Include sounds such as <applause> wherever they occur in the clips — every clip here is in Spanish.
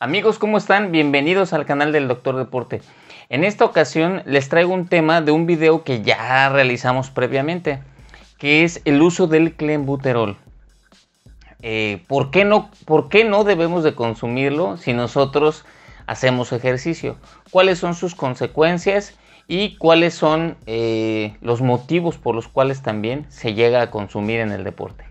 Amigos, ¿cómo están? Bienvenidos al canal del Doctor Deporte. En esta ocasión les traigo un tema de un video que ya realizamos previamente, que es el uso del clenbuterol. Eh, ¿por, qué no, ¿Por qué no debemos de consumirlo si nosotros hacemos ejercicio? ¿Cuáles son sus consecuencias? y cuáles son eh, los motivos por los cuales también se llega a consumir en el deporte.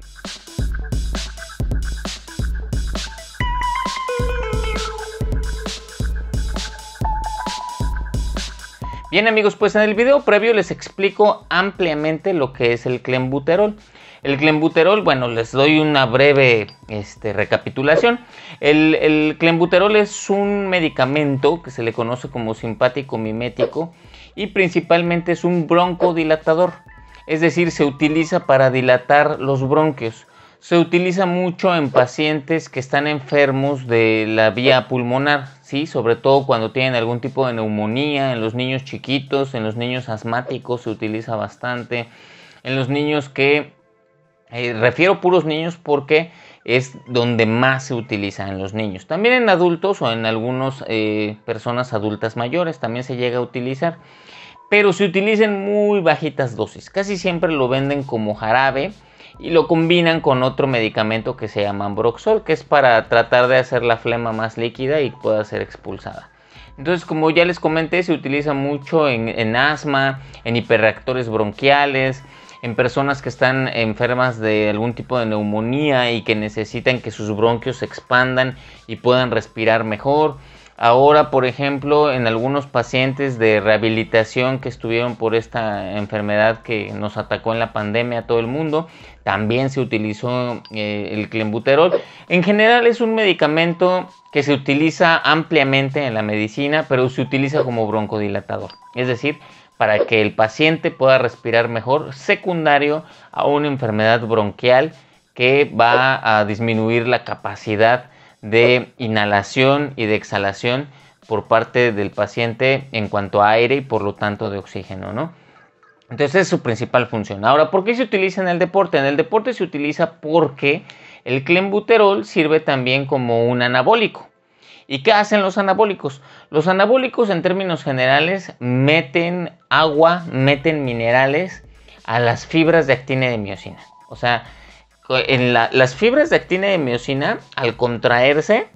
Bien amigos, pues en el video previo les explico ampliamente lo que es el clenbuterol. El clenbuterol, bueno, les doy una breve este, recapitulación. El, el, clenbuterol es un medicamento que se le conoce como simpático mimético y principalmente es un broncodilatador. Es decir, se utiliza para dilatar los bronquios. Se utiliza mucho en pacientes que están enfermos de la vía pulmonar, ¿sí? sobre todo cuando tienen algún tipo de neumonía, en los niños chiquitos, en los niños asmáticos se utiliza bastante, en los niños que, eh, refiero puros niños porque es donde más se utiliza en los niños. También en adultos o en algunas eh, personas adultas mayores también se llega a utilizar, pero se utiliza en muy bajitas dosis. Casi siempre lo venden como jarabe y lo combinan con otro medicamento que se llama Ambroxol, que es para tratar de hacer la flema más líquida y pueda ser expulsada. Entonces, como ya les comenté, se utiliza mucho en, asma, en hiperreactores bronquiales, en personas que están enfermas de algún tipo de neumonía y que necesitan que sus bronquios se expandan y puedan respirar mejor. Ahora, por ejemplo, en algunos pacientes de rehabilitación que estuvieron por esta enfermedad que nos atacó en la pandemia a todo el mundo, también se utilizó eh, el clenbuterol. En general es un medicamento que se utiliza ampliamente en la medicina, pero se utiliza como broncodilatador. Es decir, para que el paciente pueda respirar mejor, secundario a una enfermedad bronquial que va a disminuir la capacidad de inhalación y de exhalación por parte del paciente en cuanto a aire y por lo tanto de oxígeno, ¿no? Entonces es su principal función. Ahora, ¿por qué se utiliza en el deporte? En el deporte se utiliza porque el clenbuterol sirve también como un anabólico. ¿Y qué hacen los anabólicos? Los anabólicos en términos generales meten agua, meten minerales a las fibras de actina y de miocina. O sea, las fibras de actina y miocina, al contraerse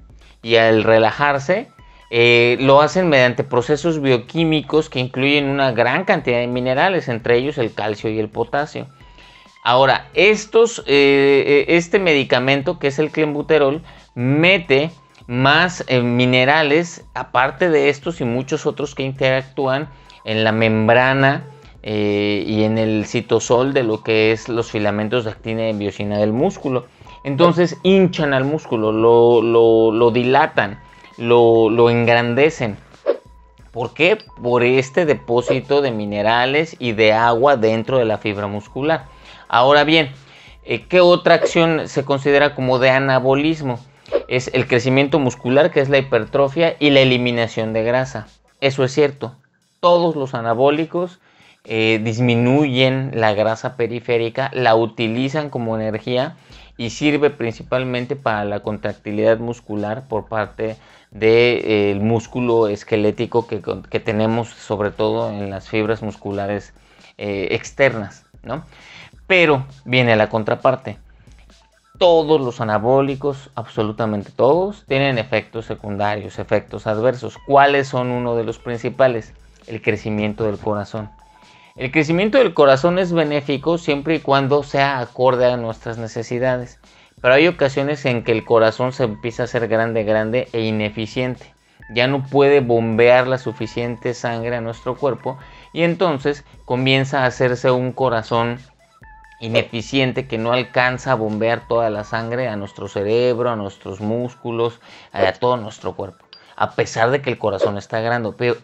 y al relajarse, eh, lo hacen mediante procesos bioquímicos que incluyen una gran cantidad de minerales, entre ellos el calcio y el potasio. Ahora, estos, eh, eh, este medicamento que es el clenbuterol mete más minerales, aparte de estos y muchos otros que interactúan en la membrana eh, y en el citosol de lo que es los filamentos de actina y biocina del músculo. Entonces hinchan al músculo, lo, dilatan, lo, engrandecen. ¿Por qué? Por este depósito de minerales y de agua dentro de la fibra muscular. Ahora bien, eh, ¿qué otra acción se considera como de anabolismo? Es el crecimiento muscular, que es la hipertrofia, y la eliminación de grasa. Eso es cierto. Todos los anabólicos eh, disminuyen la grasa periférica, la utilizan como energía y sirve principalmente para la contractilidad muscular por parte del eh, músculo esquelético que, tenemos sobre todo en las fibras musculares eh, externas. Pero viene la contraparte. Todos los anabólicos, absolutamente todos, tienen efectos secundarios, efectos adversos. ¿Cuáles son uno de los principales? El crecimiento del corazón. El crecimiento del corazón es benéfico siempre y cuando sea acorde a nuestras necesidades, pero hay ocasiones en que el corazón se empieza a hacer grande, grande e ineficiente. Ya no puede bombear la suficiente sangre a nuestro cuerpo y entonces comienza a hacerse un corazón ineficiente que no alcanza a bombear toda la sangre a nuestro cerebro, a nuestros músculos, a todo nuestro cuerpo a pesar de que el corazón está grande, pero,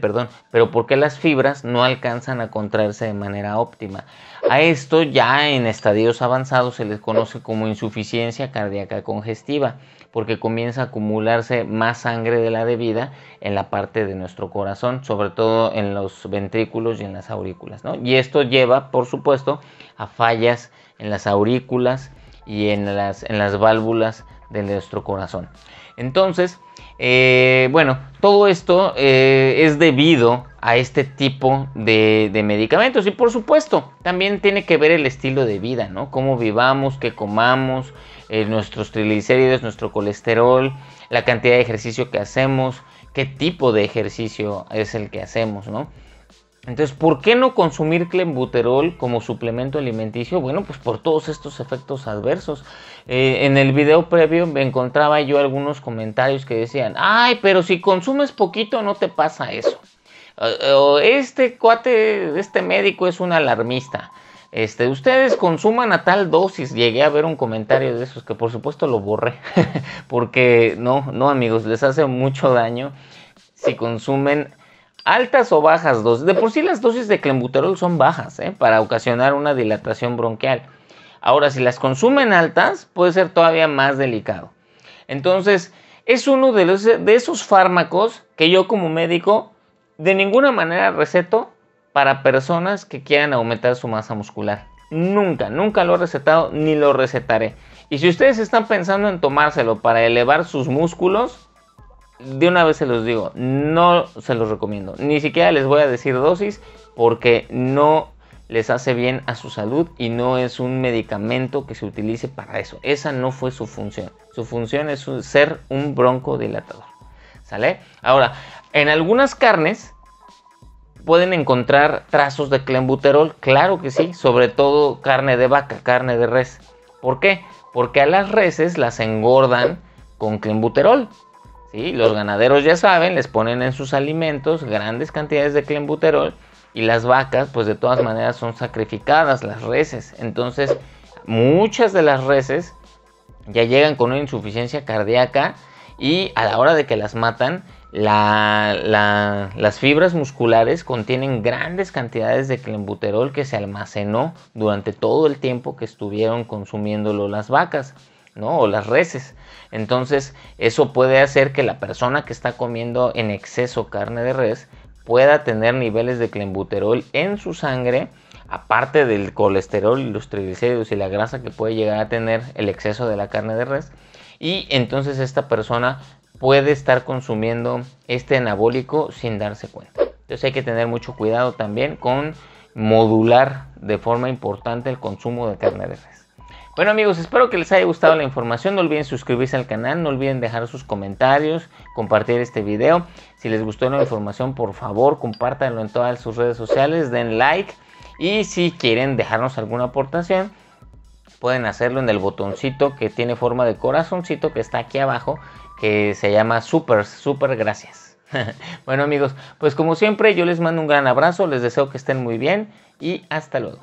perdón, pero porque las fibras no alcanzan a contraerse de manera óptima. A esto ya en estadios avanzados se les conoce como insuficiencia cardíaca congestiva, porque comienza a acumularse más sangre de la debida en la parte de nuestro corazón, sobre todo en los ventrículos y en las aurículas. Y esto lleva, por supuesto, a fallas en las aurículas y en las válvulas de nuestro corazón. Entonces, eh, bueno, todo esto eh, es debido a este tipo de, medicamentos y por supuesto también tiene que ver el estilo de vida, ¿no? Cómo vivamos, qué comamos, eh, nuestros triglicéridos, nuestro colesterol, la cantidad de ejercicio que hacemos, qué tipo de ejercicio es el que hacemos, ¿no? Entonces, ¿por qué no consumir clenbuterol como suplemento alimenticio? Bueno, pues por todos estos efectos adversos. Eh, en el video previo me encontraba yo algunos comentarios que decían, ay, pero si consumes poquito no te pasa eso. Este cuate, este médico es un alarmista. Este, ustedes consuman a tal dosis. Llegué a ver un comentario de esos que por supuesto lo borré. <laughs> Porque no, no amigos, les hace mucho daño si consumen altas o bajas dosis. De por sí las dosis de clenbuterol son bajas ¿eh? para ocasionar una dilatación bronquial. Ahora, si las consumen altas, puede ser todavía más delicado. Entonces, es uno de, los, de esos fármacos que yo como médico de ninguna manera receto para personas que quieran aumentar su masa muscular. Nunca, nunca lo he recetado ni lo recetaré. Y si ustedes están pensando en tomárselo para elevar sus músculos, de una vez se los digo, no se los recomiendo. Ni siquiera les voy a decir dosis porque no les hace bien a su salud y no es un medicamento que se utilice para eso. Esa no fue su función. Su función es ser un broncodilatador. ¿Sale? Ahora, en algunas carnes pueden encontrar trazos de clenbuterol, claro que sí, sobre todo carne de vaca, carne de res. ¿Por qué? Porque a las reses las engordan con clenbuterol. Los ganaderos ya saben, les ponen en sus alimentos grandes cantidades de clenbuterol y las vacas pues de todas maneras son sacrificadas, las reses. Entonces muchas de las reses ya llegan con una insuficiencia cardíaca y a la hora de que las matan, las fibras musculares contienen grandes cantidades de clenbuterol que se almacenó durante todo el tiempo que estuvieron consumiéndolo las vacas. ¿No? O las reses. Entonces, eso puede hacer que la persona que está comiendo en exceso carne de res pueda tener niveles de clenbuterol en su sangre, aparte del colesterol y los triglicéridos y la grasa que puede llegar a tener el exceso de la carne de res. Y entonces esta persona puede estar consumiendo este anabólico sin darse cuenta. Entonces hay que tener mucho cuidado también con modular de forma importante el consumo de carne de res. Bueno amigos, espero que les haya gustado la información. No olviden suscribirse al canal, no olviden dejar sus comentarios, compartir este video. Si les gustó la información, por favor, compártanlo en todas sus redes sociales, den like. Y si quieren dejarnos alguna aportación, pueden hacerlo en el botoncito que tiene forma de corazoncito que está aquí abajo, que se llama super, super gracias. <laughs> bueno amigos, pues como siempre yo les mando un gran abrazo, les deseo que estén muy bien y hasta luego.